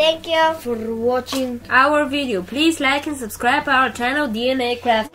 Thank you for watching our video. Please like and subscribe our channel DNA Craft.